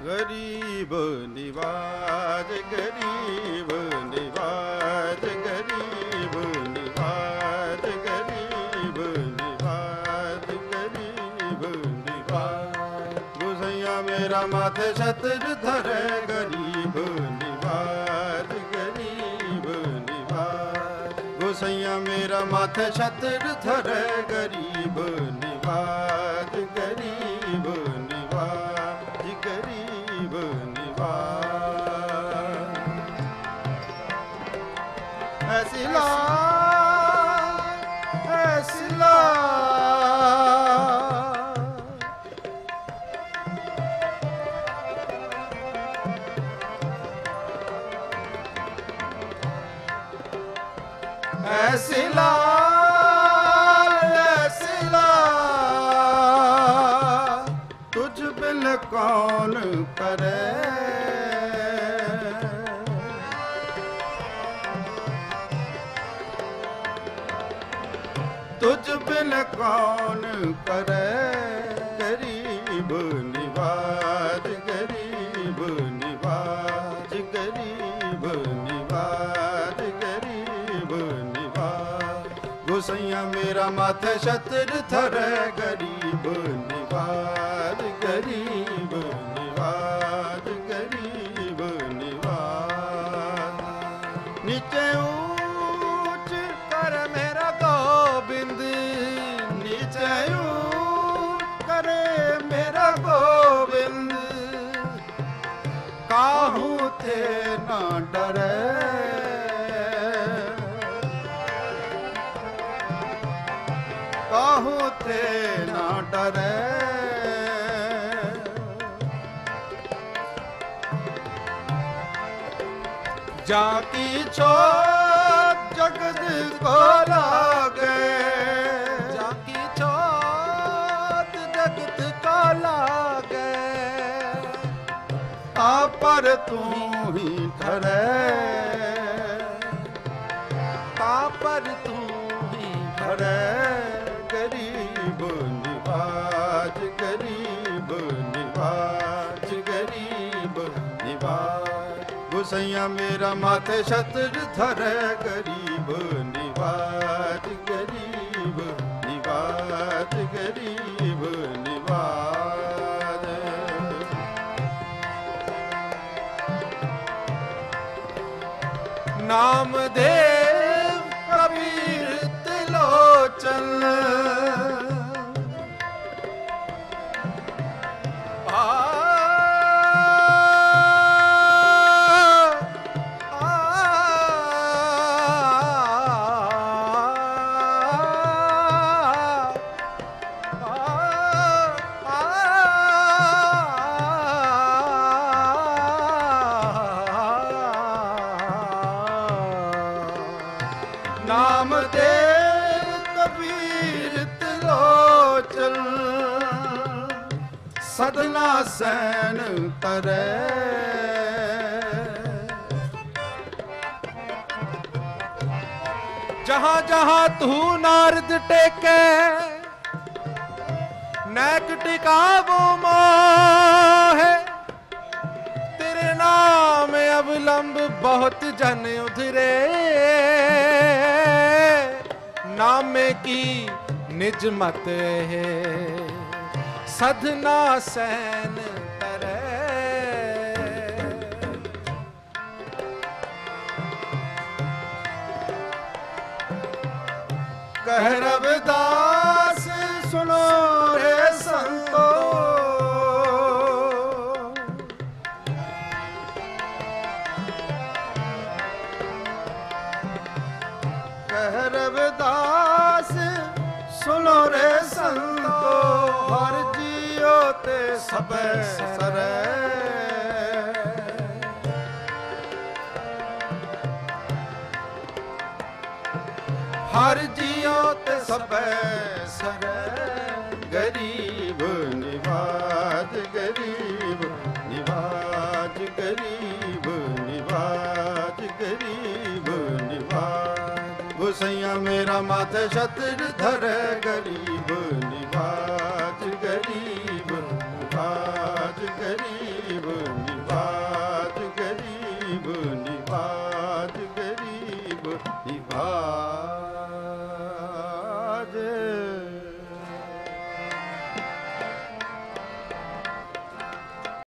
ਗਰੀਬ ਨਿਵਾਜ ਗਰੀਬ ਨਿਵਾਜ ਗਰੀਬ ਨਿਵਾਜ ਗਰੀਬ ਨਿਵਾਜ ਗਰੀਬ ਨਿਵਾਜ ਗੁਸਈਆ ਮੇਰਾ ਮਾਥੇ ਛਤਰ ਧਰੇ ਗਰੀਬ ਨਿਵਾਜ ਗਰੀਬ ਨਿਵਾਜ ਗੁਸਈਆ ਮੇਰਾ ਮਾਥੇ ਛਤਰ ਧਰੇ ਗਰੀਬ ਨਿਵਾਜ ਗਰੀਬ ਗਰੀਬ ਐਸੀ ਲਾ ਐਸੀ ਲਾ। ਐਸੀ ਲਾ। ਤੁਝ ਕੌਣ ਕਰੇ? ਤੁਝ ਬਿਨ ਕੌਣ ਕਰੇ? ਗਰੀਬ ਨਿਵਾਜ ਗਰੀਬ ਨਿਵਾਜ ਗਰੀਬ ਨਿਵਾਜ ਗਰੀਬ ਨਿਵਾਜ। ਗੁਸਈਆ ਮੇਰਾ ਮਾਥੇ ਛਤਰ ਥਰੇ, ਗਰੀਬ ਨਿਵਾਜ ਗਰੀਬ ਨਿਵਾਜ ਗਰੀਬ ਨਿਵਾਜ ਨੀਚੇ ਉੱਚ ਕਰ ਮੇਰਾ ਗੋਬਿੰਦ ਨੀਚੇ ਉੱਚ ਕਰੇ ਮੇਰਾ ਗੋਬਿੰਦ ਕਾਹੂ ਤੇ ਨਾ ਡਰੇ ਜਾ ਕੀ ਛੋਟ ਜਗਤ ਕੋ ਲਾਗੇ ਜਾ ਕੀ ਛੋਟ ਜਗਤ ਕੋ ਲਾਗੇ ਆ ਪਰ ਤੂੰ ਹੀ ਠਰੇ ਗੁਸਈਆ ਮੇਰਾ ਮਾਥੇ ਛਤਰ ਧਰੇ ਗਰੀਬ ਨਿਵਾਜ ਗਰੀਬ ਨਿਵਾਜ ਗਰੀਬ ਨਿਵਾਜ ਨਾਮਦੇਵ ਕਬੀਰ ਤਿਲੋਚਨ ਨਾਮਦੇਵ ਕਬੀਰ ਤਿਲੋਚਨ ਸਦਨਾ ਸੈਨ ਤਰੇ। ਜਹਾਂ ਜਹਾਂ ਤੂੰ ਨਾਰਦ ਟੇਕੇ ਨੈਕ ਟਿਕਾਵੋ ਮੋਹੇ। ਨਾਮ ਅਵਲੰਬ ਬਹੁਤ ਜਨ ਉਧਰੇ ਨਾਮੇ ਕੀ ਨਿਜ ਮਤ ਹੈ ਸਧਨਾ ਸੈਨ ਤਰੇ ਕਹਿ ਰਵਿਦਾਸ, ਸੁਣੋ ਰੇ ਸੰਤੋ, ਹਰ ਜੀਓ ਤੇ ਸਬੈ ਸਰੈ। ਹਰ ਜੀਓ ਤੇ ਸਬੈ ਸਰੈ, ਗਰੀਬ ਨਿਵਾਜ ਪ੍ਰਭ ਸਈਆ ਮੇਰਾ ਮਤ ਛਤਰ ਧਰ, ਗਰੀਬ ਨਿਵਾਜ ਗਰੀਬ ਨਿਵਾਜ ਗਰੀਬ ਨਿਵਾਜ ਗਰੀਬ ਨਿਵਾਜ, ਗਰੀਬ